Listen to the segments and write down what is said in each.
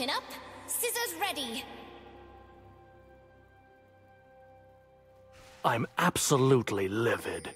Chin up, scissors ready. I'm absolutely livid.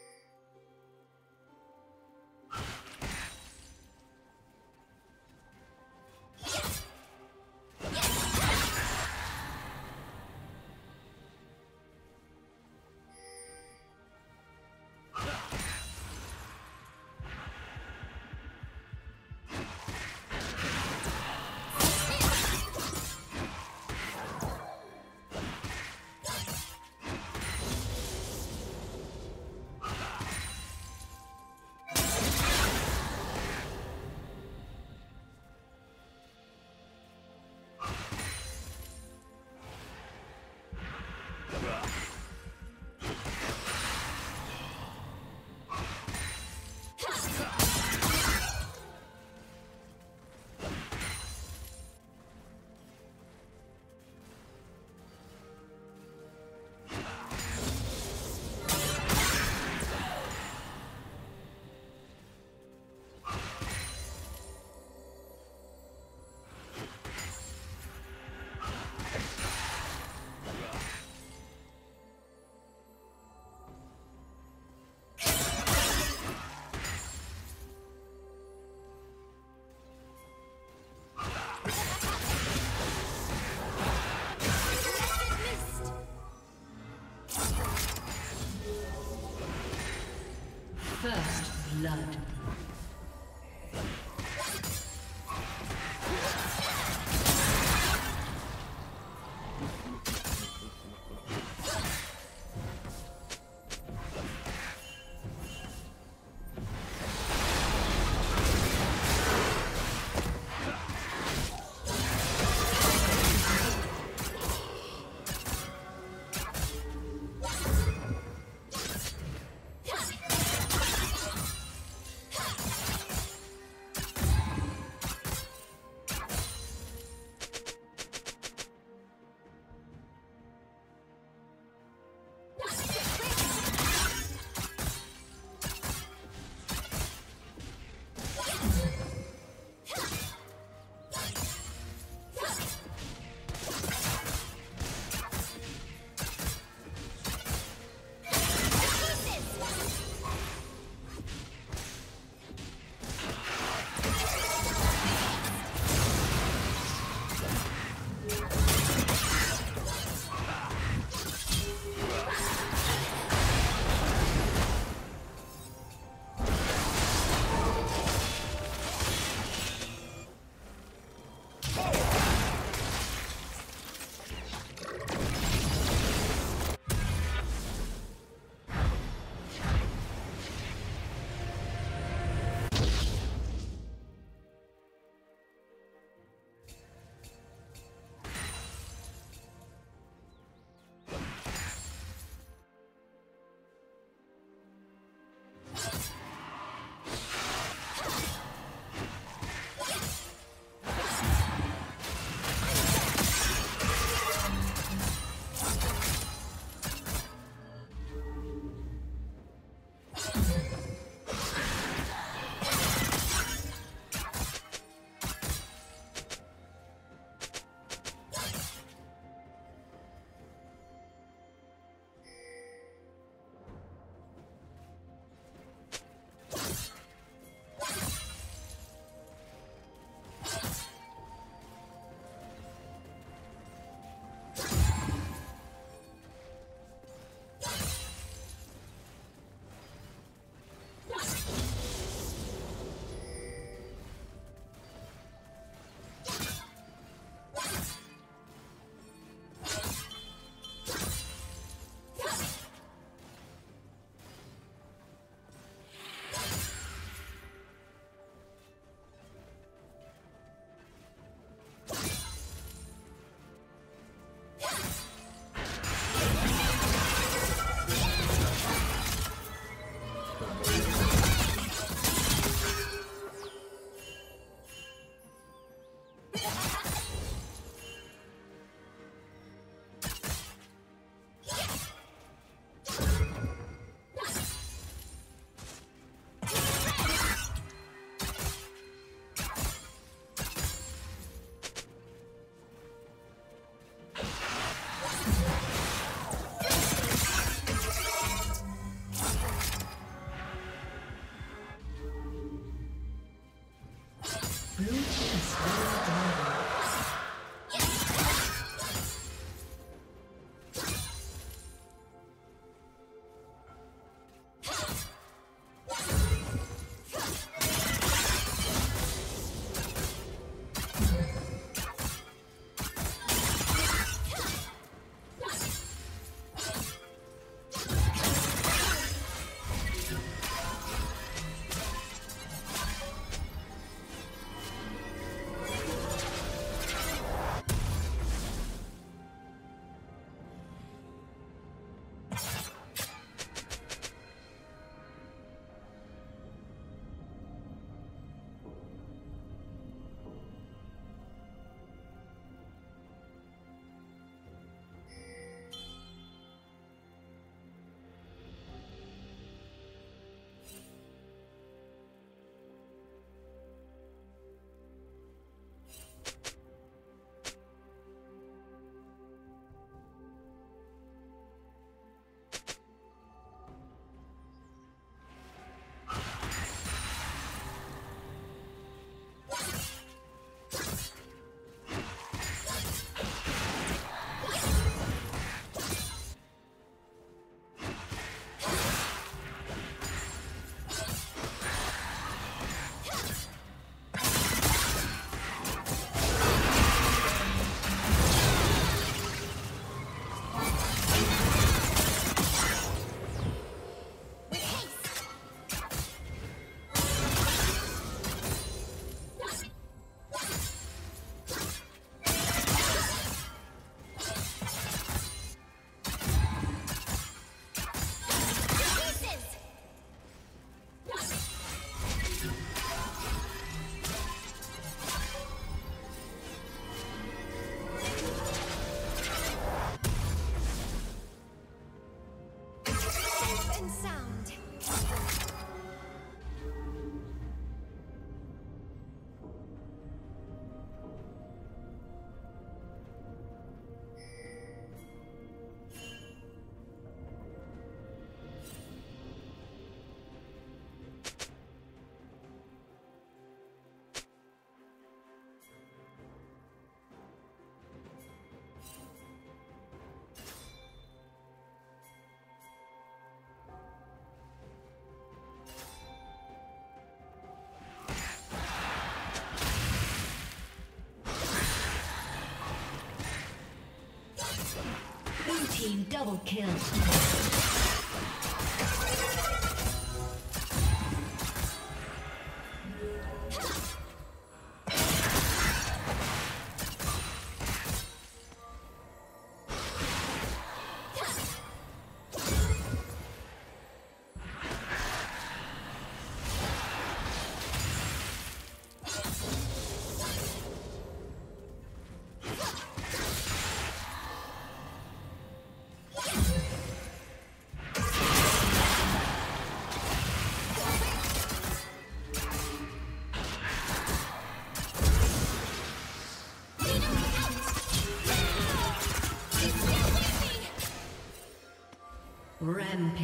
Team double kill.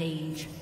Rampage.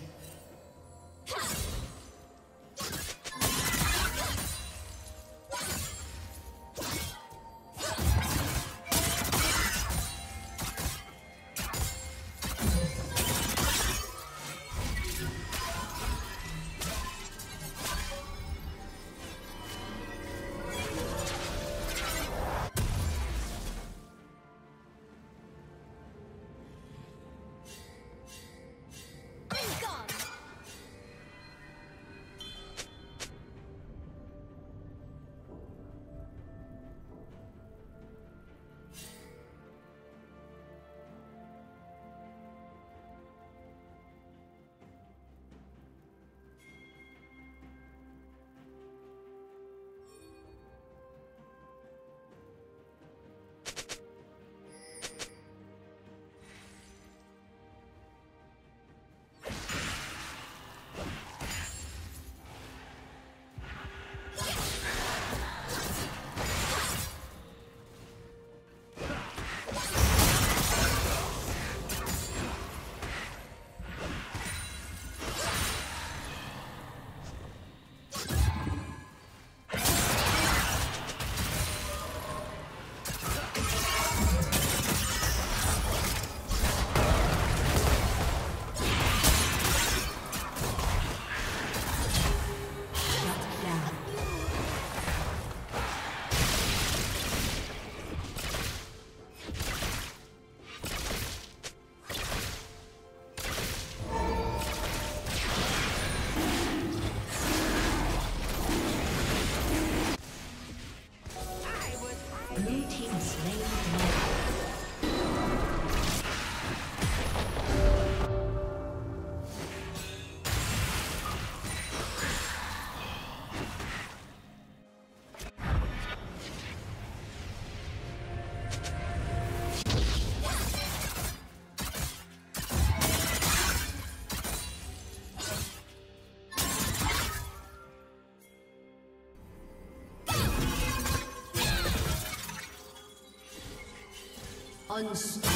Unstoppable.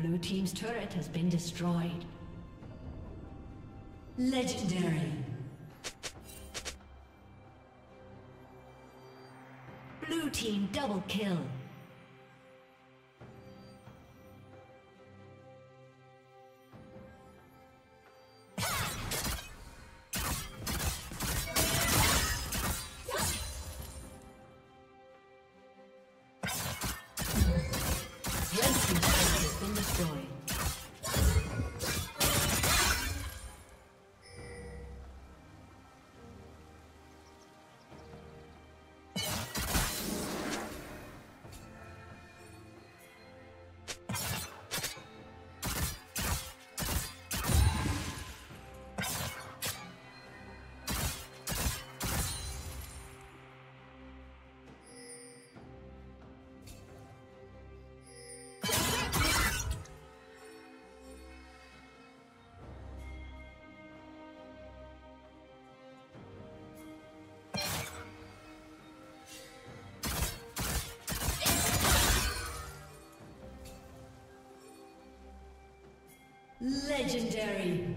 Blue Team's turret has been destroyed. Legendary. Blue Team double kill. Legendary.